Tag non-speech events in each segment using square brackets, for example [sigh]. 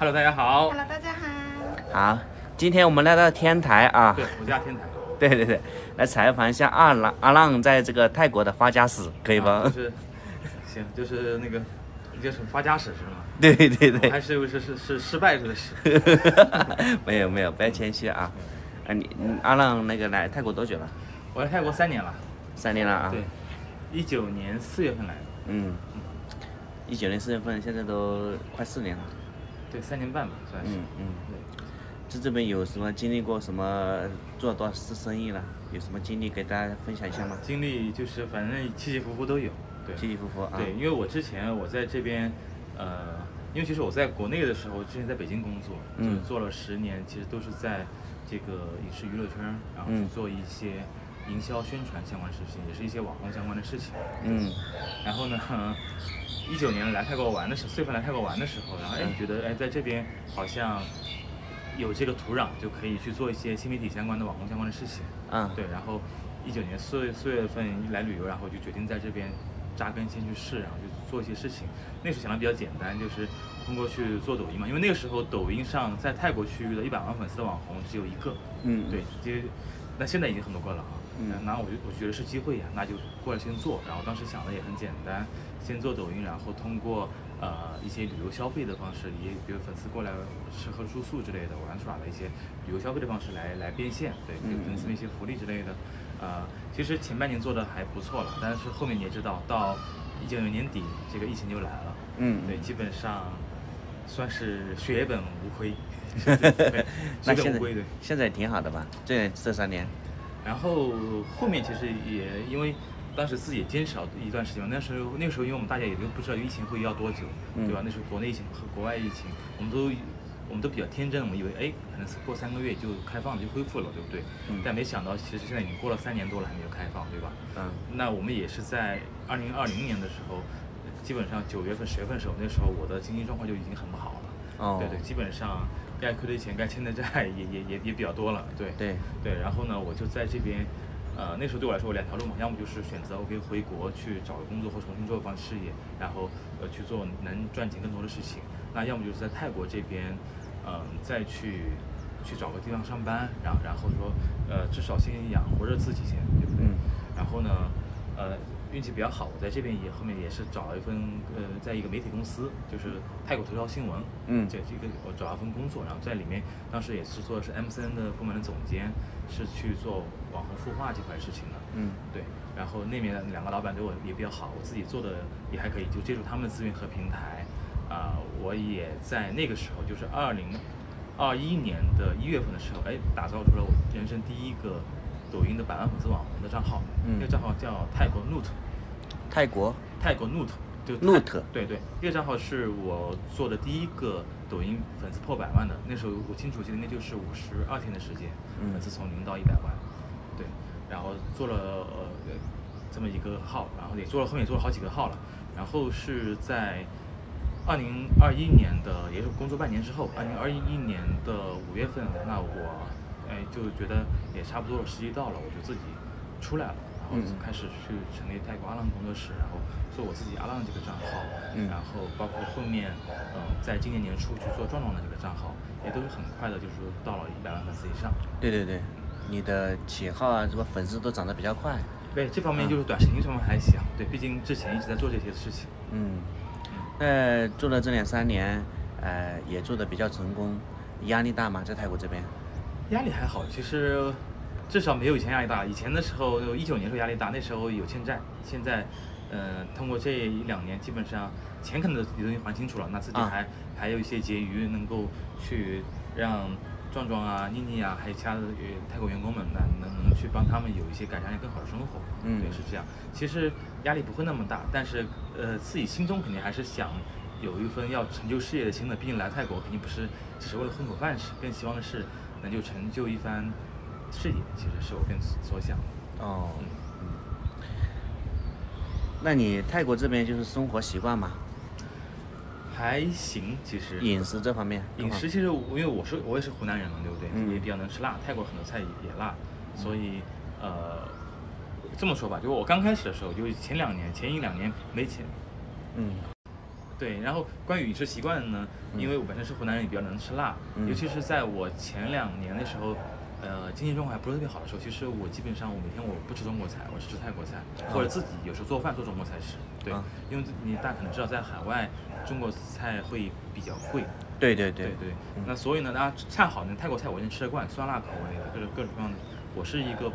Hello，大家好。Hello，大家好。好，今天我们来到天台啊，对，我家天台。[laughs] 对对对，来采访一下阿浪阿浪在这个泰国的发家史，可以吗？啊就是，[laughs] 行，就是那个，就是发家史是吗？对对对，还是是是是失败者的史。[laughs] 没有没有，不要谦虚啊。啊，你你阿浪那个来泰国多久了？我来泰国三年了，三年了啊。对，一九年四月份来的，嗯，一九年四月份，现在都快四年了。对，三年半吧，算是。嗯嗯，对，在这边有什么经历过什么做多少次生意了？有什么经历给大家分享一下吗？经历就是反正起起伏伏都有。对，起起伏伏啊。对，因为我之前我在这边，呃，因为其实我在国内的时候，之前在北京工作，嗯就做了十年，其实都是在这个影视娱乐圈，然后去嗯做一些营销宣传相关的事情，也是一些网红相关的事情。嗯然后呢，一九年来泰国玩的时候，四月份来泰国玩的时候，然后哎嗯觉得哎在这边好像有这个土壤，就可以去做一些新媒体相关的网红相关的事情。嗯对，然后一九年四月四月份一来旅游，然后就决定在这边扎根，先去试，然后就做一些事情。那时候想的比较简单，就是通过去做抖音嘛，因为那个时候抖音上在泰国区域的一百万粉丝的网红只有一个，嗯对，就那现在已经很多个了啊。嗯那我就我觉得是机会呀，那就过来先做。然后当时想的也很简单，先做抖音，然后通过呃一些旅游消费的方式，也比如粉丝过来吃喝住宿之类的玩耍的一些旅游消费的方式来来变现，对，给粉丝们一些福利之类的。呃，其实前半年做的还不错了，但是后面你也知道，到一九年年底这个疫情就来了，嗯对，基本上算是血本无亏，[laughs] 对那现在血本无归，对。[laughs] 现在也挺好的吧？这这三年。然后后面其实也因为当时自己也坚持了一段时间嘛，那时候那个时候因为我们大家也都不知道疫情会要多久，嗯对吧？那时候国内疫情和国外疫情，我们都我们都比较天真，我们以为哎可能是过三个月就开放了就恢复了，对不对？嗯但没想到其实现在已经过了三年多了还没有开放，对吧？嗯那我们也是在二零二零年的时候，基本上九月份、十月份的时候，那时候我的经济状况就已经很不好了。哦对对，基本上该亏的钱、该欠的债也也也也比较多了。对对对，然后呢，我就在这边，呃，那时候对我来说有两条路嘛，要么就是选择 OK 回国去找个工作或重新做一番事业，然后呃去做能赚钱更多的事情。那要么就是在泰国这边，嗯、再去去找个地方上班，然后然后说呃至少先养活着自己先，对不对？嗯然后呢，呃，运气比较好，我在这边也后面也是找了一份呃，在一个媒体公司，就是泰国头条新闻，嗯。这这个我找了份工作，然后在里面当时也是做的是 MCN 的部门的总监，是去做网红孵化这块事情的，嗯。对，然后那边两个老板对我也比较好，我自己做的也还可以，就借助他们的资源和平台，啊、我也在那个时候，就是二零二一年的一月份的时候，哎，打造出了我人生第一个抖音的百万粉丝网红的账号，嗯那个账号叫泰国 Note，泰国泰国 Note 就泰 Note 对对，那个账号是我做的第一个抖音粉丝破百万的，那时候我清楚记得那就是五十二天的时间，嗯粉丝从零到一百万，对，然后做了呃这么一个号，然后也做了后面也做了好几个号了，然后是在二零二一年的也是工作半年之后，二零二一年的五月份，那我哎就觉得也差不多了，时机到了，我就自己出来了，然后嗯开始去成立泰国阿浪工作室，然后做我自己阿浪这个账号，嗯然后包括后面嗯、在今年年初去做壮壮的这个账号，也都是很快的，就是到了一百万粉丝以上。对对对，你的起号啊，什么粉丝都涨得比较快。对这方面就是短视频上面还行，对，毕竟之前一直在做这些事情。嗯，那做了这两三年，呃，也做的比较成功，压力大吗？在泰国这边？压力还好，其实至少没有以前压力大。以前的时候，一九年时候压力大，那时候有欠债。现在，呃，通过这一两年，基本上钱可能都已经还清楚了，那自己啊还、还有一些结余，能够去让壮壮啊、妮妮啊，还有其他的呃泰国员工们，那能能去帮他们有一些改善更好的生活。嗯对，是这样。其实压力不会那么大，但是呃，自己心中肯定还是想有一份要成就事业的心的。毕竟来泰国肯定不是只是为了混口饭吃，更希望的是能就成就一番事业，其实是我更所想的。哦，嗯，那你泰国这边就是生活习惯嘛，还行，其实饮食这方面？饮食其实我因为我是我也是湖南人嘛，对不对？嗯也比较能吃辣，泰国很多菜也辣，所以呃这么说吧，就我刚开始的时候，就前两年前一两年没钱，嗯对，然后关于饮食习惯呢，因为我本身是湖南人，也比较能吃辣，嗯尤其是在我前两年的时候，呃，经济状况还不是特别好的时候，其实我基本上我每天我不吃中国菜，我是吃泰国菜，或者自己有时候做饭做中国菜吃。对，啊因为你大家可能知道，在海外中国菜会比较贵。对对对对，对，那所以呢，大家恰好呢，泰国菜我已经吃得惯，酸辣口味的，各种各种各样的，我是一个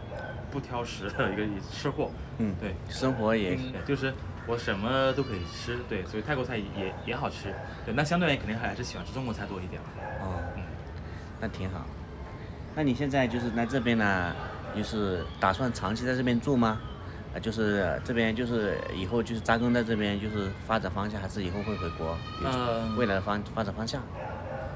不挑食的一个吃货。嗯，对，生活也对就是我什么都可以吃，对，所以泰国菜也也好吃，对，那相对而言肯定还是喜欢吃中国菜多一点嘛。哦，嗯，那挺好。那你现在就是来这边呢，就是打算长期在这边住吗？啊，就是这边就是以后就是扎根在这边，就是发展方向，还是以后会回国？有呃未来的方发展方向？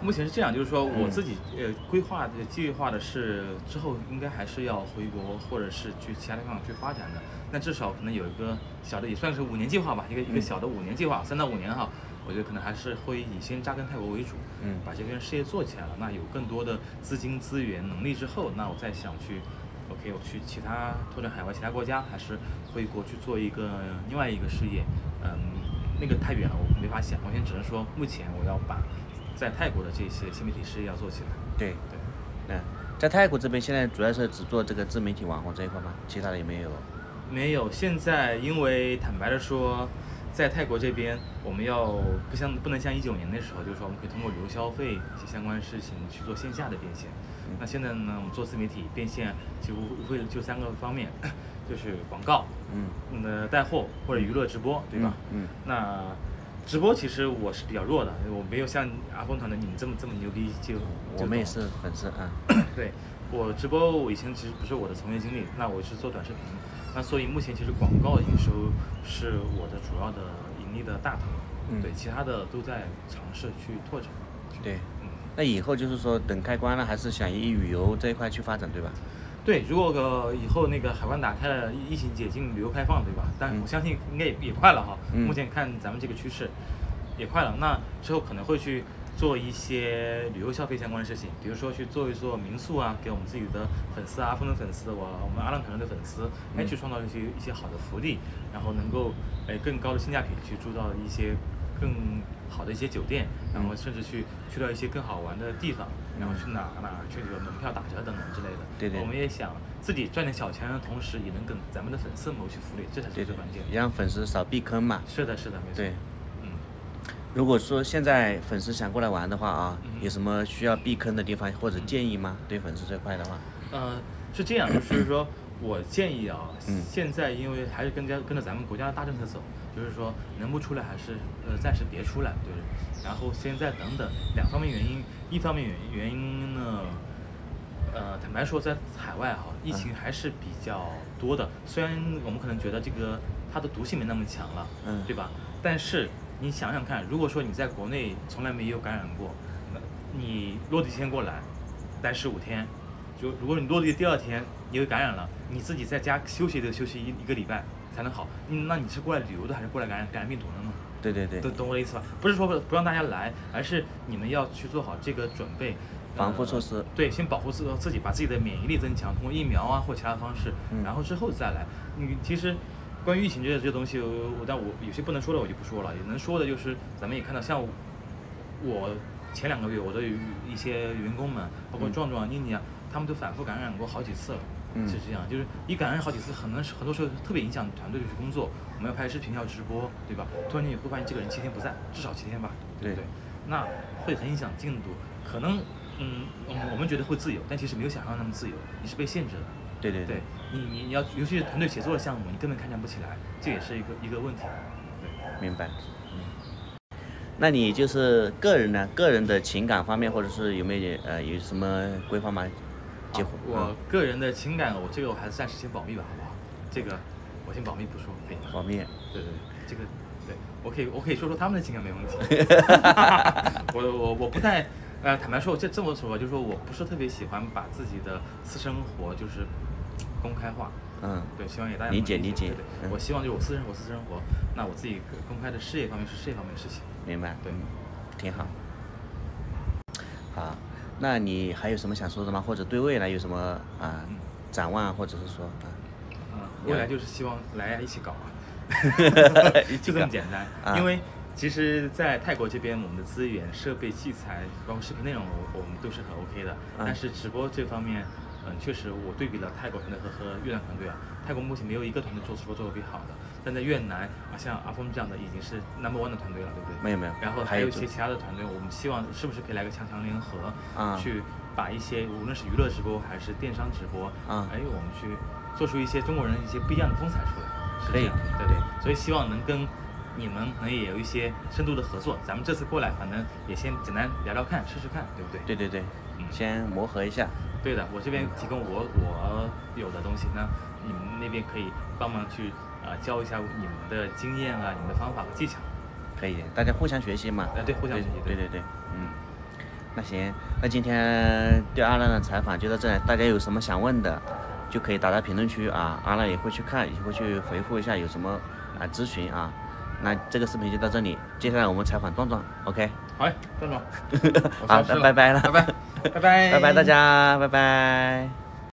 目前是这样，就是说我嗯自己呃规划的计划的是之后应该还是要回国，或者是去其他地方去发展的。那至少可能有一个小的，也算是五年计划吧，一个一个小的五年计划，三到五年哈。我觉得可能还是会以先扎根泰国为主，嗯把这边事业做起来了，那有更多的资金资源能力之后，那我再想去，OK，我去其他拓展海外其他国家，还是回国去做一个另外一个事业，嗯，那个太远了，我没法想，我现在只能说目前我要把在泰国的这些新媒体事业要做起来。对，对，那，在泰国这边现在主要是只做这个自媒体网红这一块吗？其他的有没有？没有，现在因为坦白的说，在泰国这边，我们要不像不能像一九年那时候，就是说我们可以通过旅游消费一些相关事情去做线下的变现。那现在呢，我们做自媒体变现，就无无非就三个方面，就是广告，嗯嗯的带货或者娱乐直播，对吧？嗯那直播其实我是比较弱的，我没有像阿峰团的你们这么这么牛逼，就就我们也是粉丝啊。[coughs] 对我直播，我以前其实不是我的从业经历，那我是做短视频，那所以目前其实广告营收是我的主要的盈利的大头，嗯对，其他的都在尝试去拓展。对，嗯，那以后就是说等开关了，还是想以旅游这一块去发展，对吧？对，如果个以后那个海关打开了，疫疫情解禁，旅游开放，对吧？但嗯我相信应该也也快了哈。嗯目前看咱们这个趋势也快了，那之后可能会去做一些旅游消费相关的事情，比如说去做一做民宿啊，给我们自己的粉丝啊、风的粉丝，我我们阿浪团队的粉丝，哎，嗯去创造一些一些好的福利，然后能够哎更高的性价比去住到一些更好的一些酒店，然后嗯甚至去去到一些更好玩的地方，然后去哪儿哪儿去有门票打折等等之类的。对对我们也想自己赚点小钱的同时，也能跟咱们的粉丝谋取福利，这才是最关键，的。让粉丝少避坑嘛。是的，是的，没错。对，嗯，如果说现在粉丝想过来玩的话啊，嗯有什么需要避坑的地方或者建议吗？对粉丝这块的话，呃，是这样，就是说我建议啊，嗯现在因为还是跟着跟着咱们国家的大政策走，就是说能不出来还是呃暂时别出来，对。然后现在等等两方面原因，一方面原原因呢，呃，坦白说，在海外哈，疫情还是比较多的。虽然我们可能觉得这个它的毒性没那么强了，嗯对吧？但是你想想看，如果说你在国内从来没有感染过，那你落地先过来，待十五天，就如果你落地第二天你又感染了，你自己在家休息都休息一一个礼拜才能好。嗯那你是过来旅游的，还是过来感染感染病毒的呢？对对对懂，懂我的意思吧？不是说不让大家来，而是你们要去做好这个准备，防护呃措施对，先保护自自己，把自己的免疫力增强，通过疫苗啊或其他方式，嗯然后之后再来。你其实关于疫情这这东西，我我但我有些不能说的我就不说了，也能说的就是咱们也看到，像我前两个月我的有一些员工们，包括嗯壮壮、妮妮啊，他们都反复感染过好几次了。嗯是这样，就是一感染好几次，可能是很多时候特别影响团队去工作。我们要拍视频，要直播，对吧？突然间你会发现这个人七天不在，至少七天吧，对不对对？那会很影响进度，可能嗯嗯，我们觉得会自由，但其实没有想象那么自由，你是被限制的。对对对你你你要，尤其是团队协作的项目，你根本开展不起来，这也是一个一个问题。对。明白。嗯，那你就是个人呢？个人的情感方面，或者是有没有呃有什么规划吗？结婚？我个人的情感，我这个我还是暂时先保密吧，好不好？这个我先保密不说，可以吗嗯？保密。对对，对这个对我可以我可以说说他们的情感没问题。[laughs] [laughs] 我我我不太呃，坦白说，我这这么说吧，就是说我不是特别喜欢把自己的私生活就是公开化。嗯，对，希望也大家理解理解对对嗯我希望就是我私生活私生活，那我自己公开的事业方面是事业方面的事情。明白。对嗯，挺好。好，那你还有什么想说的吗？或者对未来有什么啊、嗯展望，或者是说啊？嗯，未来就是希望来一起搞啊，[laughs] 就这么简单。啊因为其实，在泰国这边，我们的资源、设备、器材，包括视频内容，我我们都是很 OK 的。但是直播这方面，嗯，确实我对比了泰国团队和和越南团队啊，泰国目前没有一个团队做直播做的比好的。但在越南啊，像阿峰这样的已经是 number one 的团队了，对不对？没有没有。然后还有一些其他的团队，我们希望是不是可以来个强强联合啊，去把一些无论是娱乐直播还是电商直播啊，哎，我们去做出一些中国人一些不一样的风采出来。可以，对对。所以希望能跟你们能也有一些深度的合作。咱们这次过来，反正也先简单聊聊看，试试看，对不对？对对对，嗯，先磨合一下。对的，我这边提供我我有的东西，那你们那边可以帮忙去。啊，教一下你们的经验啊，你们的方法和技巧，可以，大家互相学习嘛。哎，对，互相学习，对对对，嗯，那行，那今天对阿浪的采访就到这里，大家有什么想问的，就可以打在评论区啊，阿浪也会去看，也会去回复一下，有什么啊咨询啊，那这个视频就到这里，接下来我们采访壮壮，OK？好，壮壮，[laughs] 好，拜拜了，拜拜，拜拜，拜拜大家，拜拜。